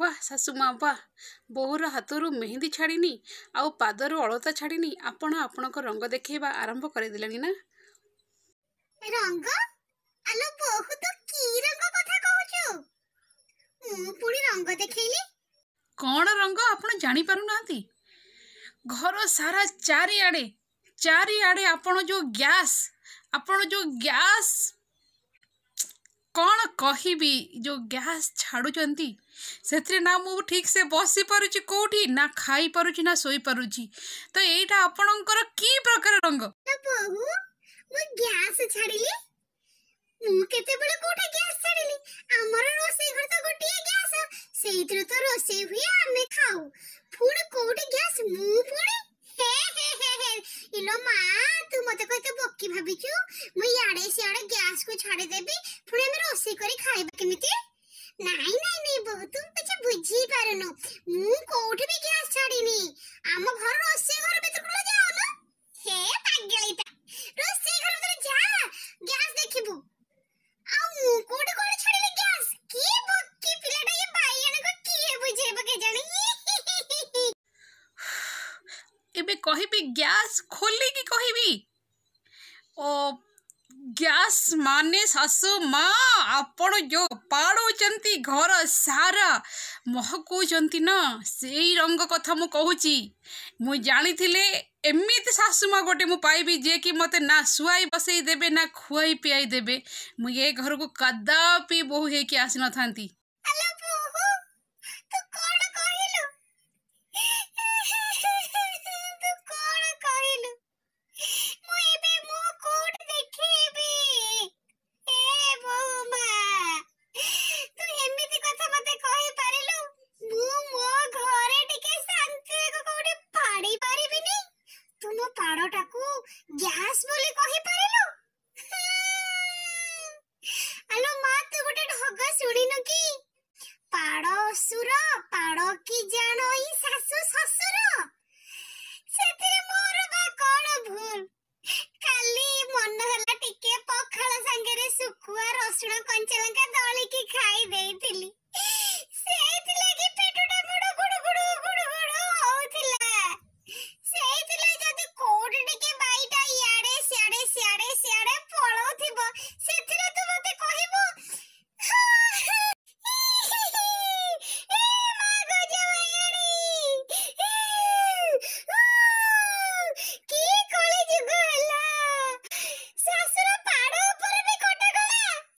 ବାହ ମା ବାହ ବୋହୂର ହାତରୁ ମେହେନ୍ଦି ଛାଡ଼ିନି ଆଉ ପାଦରୁ ଅଳତା ଛାଡ଼ିନି ଆପଣ ଆପଣଙ୍କ ରଙ୍ଗ ଦେଖେଇବା ଆରମ୍ଭ କରିଦେଲେଣି ନା କ'ଣ ରଙ୍ଗ ଆପଣ ଜାଣିପାରୁନାହାନ୍ତି ଘର ସାରା ଚାରିଆଡ଼େ ଚାରିଆଡ଼େ ଆପଣ ଯେଉଁ ଗ୍ୟାସ ଆପଣ ଯେଉଁ ଗ୍ୟାସ କ'ଣ କହିବି ଯେଉଁ ଗ୍ୟାସ୍ ଛାଡ଼ୁଛନ୍ତି ସେଥିରେ ନା ମୁଁ ଠିକ୍ସେ ବସିପାରୁଛି କେଉଁଠି ନା ଖାଇପାରୁଛି ନା ଶୋଇପାରୁଛି ତ ଏଇଟା ଆପଣଙ୍କର କି ପ୍ରକାର ରଙ୍ଗ ମୁଁ ଗ୍ୟାସ୍ ଛାଡ଼ିଲି ମୁଁ କେତେବେଳେ କୋଉଠି ଗ୍ୟାସ୍ ଛାଡ଼ିଲି ଆମର ରୋଷେଇ ଘରେ ତ ଗୋଟିଏ ଗ୍ୟାସ୍ ସେଇଥିରେ ତ ରୋଷେଇ ହୁଏ ଆମେ ଖାଉ ପୁଣି କୋଉଠି ଗ୍ୟାସ୍ ମୁଁ ପୁଣି ହେ ହେ ହେ ହେ ଇଲୋ ମା ତୁ ମତେ କହିତେ ବକି ଭାବିଛୁ ମୁଁ ଇଆଡ଼େ ସିଆଡ଼େ ଗ୍ୟାସ୍କୁ ଛାଡ଼ିଦେବି ପୁଣି ଆମେ ରୋଷେଇ କରି ଖାଇବା କେମିତି ନାଇଁ ନାଇଁ ନାଇଁ ବୋଉ ତୁ କିଛି ବୁଝି ପାରୁନୁ ମୁଁ କୋଉଠି ବି ଗ୍ୟାସ୍ ଛାଡିନି ଆମ ଘର ରୋଷେଇ ଘର ଭିତରକୁ ଯାଉନ ହେ ପାଗଳିଟା ରୋଷେଇ ଘର ଭିତରେ ଯା ଗ୍ୟାସ୍ ଦେଖିବୁ ଆଉ ମୁଁ କୋଉଠି କୋଉଠି ଛାଡିଲି ଗ୍ୟାସ୍ କି ବକି ପିଲାଟା ଏ ବାଇଗଣକୁ କିଏ ବୁଝେଇବ କେଜାଣି ଏବେ କହିବି ଗ୍ୟାସ୍ ଖୋଲିକି କହିବି ଓ ଗ୍ୟାସ୍ ମାନେ ଶାଶୁ ମା ଆପଣ ଯେଉଁ ପାଡ଼ଉଛନ୍ତି ଘର ସାରା ମହକଉଛନ୍ତି ନା ସେଇ ରଙ୍ଗ କଥା ମୁଁ କହୁଛି ମୁଁ ଜାଣିଥିଲେ ଏମିତି ଶାଶୁ ମା ଗୋଟେ ମୁଁ ପାଇବି ଯିଏକି ମୋତେ ନା ଶୁଆଇ ବସେଇ ଦେବେ ନା ଖୁଆଇ ପିଆଇ ଦେବେ ମୁଁ ଏ ଘରକୁ କଦାପି ବୋହୁ ହେଇକି ଆସିନଥାନ୍ତି ଦାସ ବୋଲି କହିପାରିଲୁ ଆଲୋ ମା ତୁ ଗୋଟେ ଢଗ ଶୁଣିନୁ କି ପାଡ଼ ଅସୁର ପାଡ଼ କି ଜାଣ ଏଇ ଶାଶୁ ଶ୍ୱଶୁର ସେଥିରେ ମୋର ବା କଣ ଭୁଲ କାଲି ମନ ହେଲା ଟିକେ ପଖାଳ ସାଙ୍ଗରେ ଶୁଖୁଆ ରସୁଣ କଞ୍ଚା ଲଙ୍କା ଦଳିକି ଖାଇ ଦେଇଥିଲି